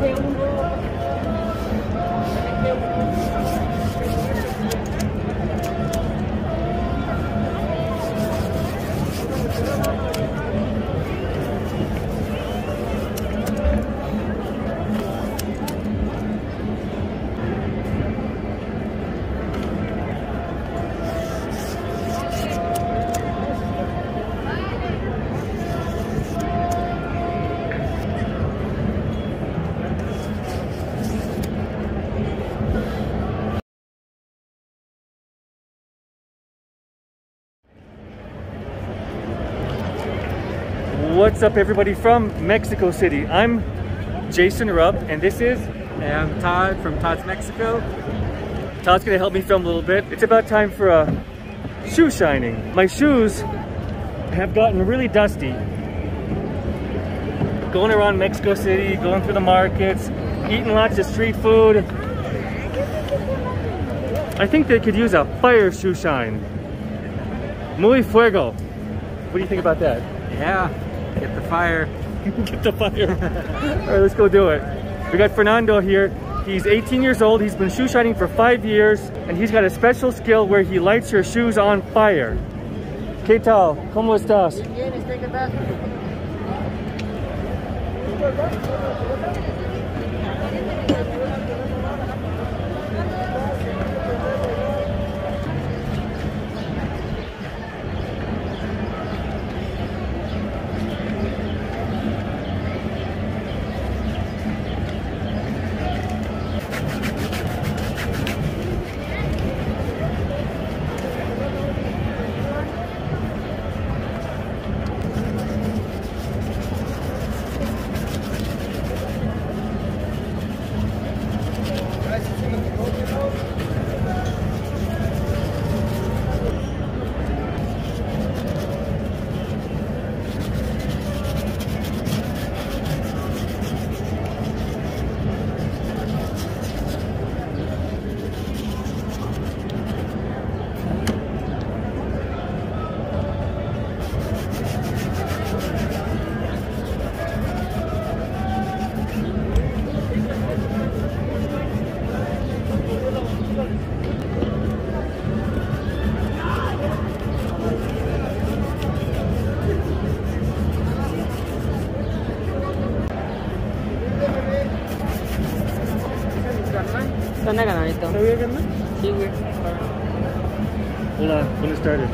setembro What's up everybody from Mexico City? I'm Jason Rupp and this is I'm Todd from Todd's Mexico. Todd's gonna help me film a little bit. It's about time for a shoe shining. My shoes have gotten really dusty. Going around Mexico City, going through the markets, eating lots of street food. I think they could use a fire shoe shine. Muy fuego. What do you think about that? Yeah, get the fire. Get the fire. All right, let's go do it. We got Fernando here. He's 18 years old. He's been shoe shining for five years, and he's got a special skill where he lights your shoes on fire. ¿Qué tal? ¿Cómo estás? ¿Qué güey. on, when it started.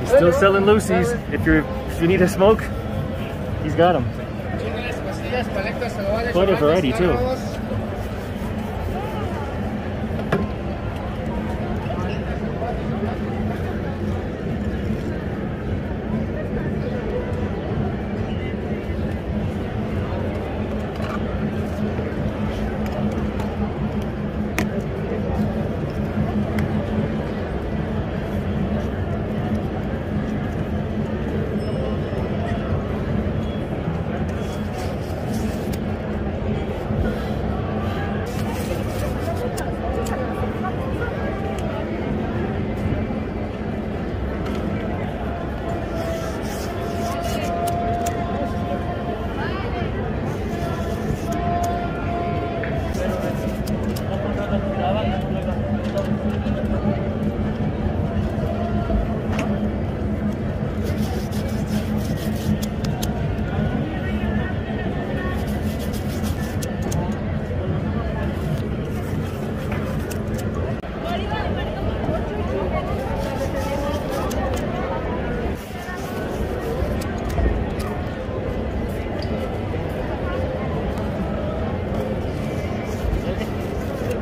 He's still selling Lucy's. If you're if you need a smoke, he's got them. Quite a variety too.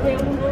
听。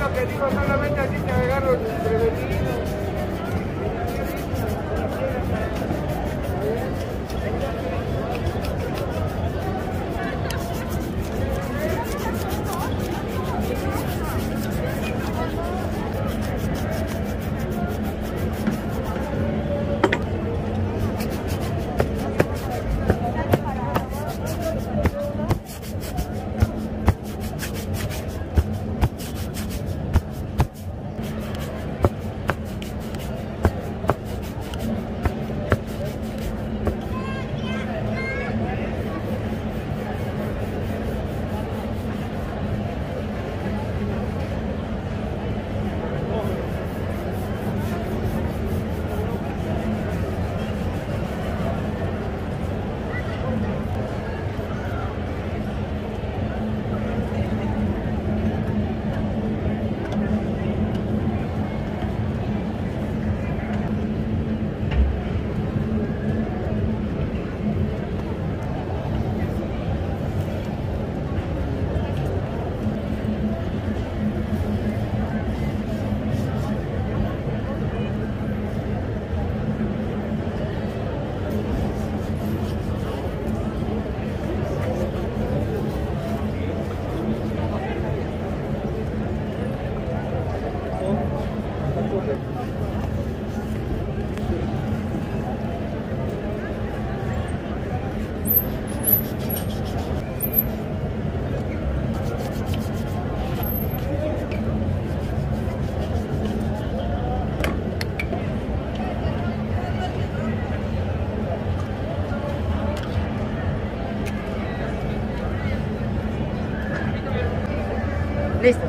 bueno que digo solamente así navegar los Listo,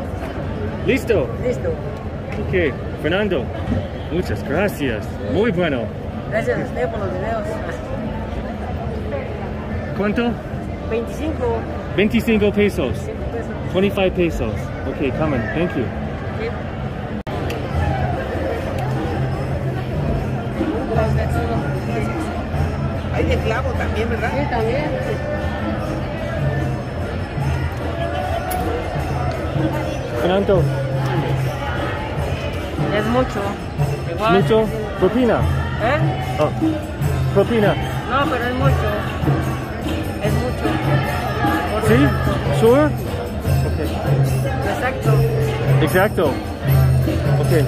Listo. listo. Ok, Fernando. Muchas gracias. Muy bueno. Gracias a usted por los videos. ¿Cuánto? 25 25 pesos. 5 pesos. 25 pesos. Okay, coming. Thank you. Hay de clavo también, ¿verdad? Sí, también. Fernando, Es mucho. Igual. mucho. Propina. ¿Eh? Oh, propina. No, pero es mucho. Es mucho. ¿Sí? exacto. Sure? Okay. Exacto. Exacto. Okay.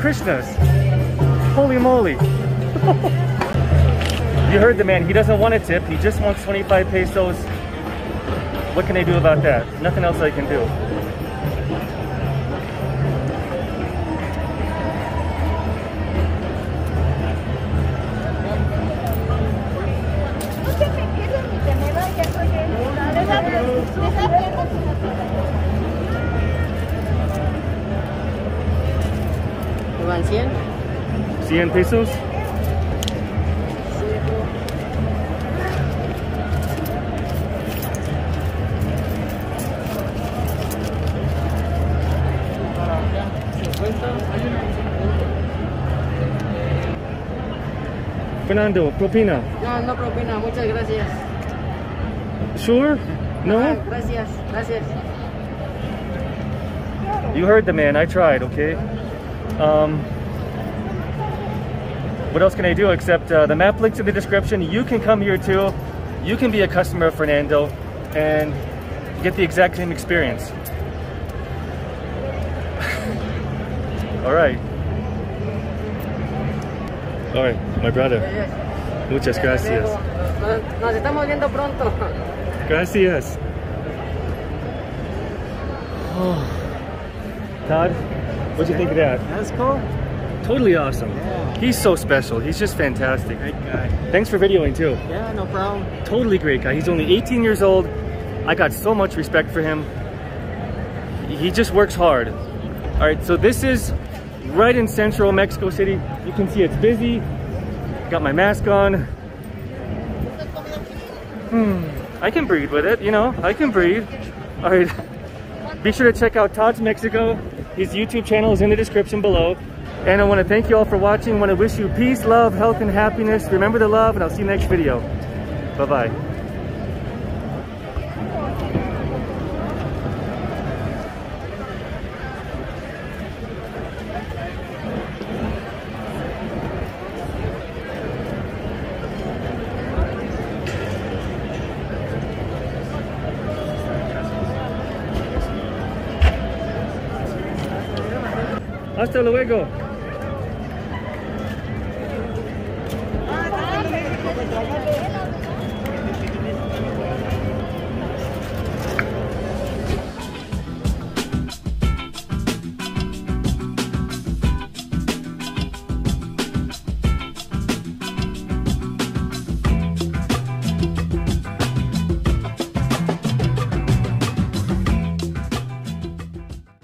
Krishnas. Holy moly. you heard the man. He doesn't want a tip. He just wants 25 pesos. What can I do about that? Nothing else I can do. Igual 100. 100 pesos? Fernando, propina. No, no propina, muchas gracias. Sure? No? gracias, gracias. You heard the man. I tried, okay? Um, what else can I do except uh, the map link's in the description. You can come here too. You can be a customer of Fernando and get the exact same experience. All right. All right, my brother. Muchas gracias. Nos, nos estamos viendo pronto. Gracias. Todd, what'd you think of that? That's cool. Totally awesome. Yeah. He's so special. He's just fantastic. Great guy. Thanks for videoing too. Yeah, no problem. Totally great guy. He's only 18 years old. I got so much respect for him. He just works hard. All right, so this is right in central Mexico City. You can see it's busy. Got my mask on. Hmm. I can breathe with it, you know. I can breathe. All right. Be sure to check out Todd's Mexico. His YouTube channel is in the description below. And I want to thank you all for watching. I want to wish you peace, love, health, and happiness. Remember the love, and I'll see you next video. Bye-bye. Hasta luego. Ah,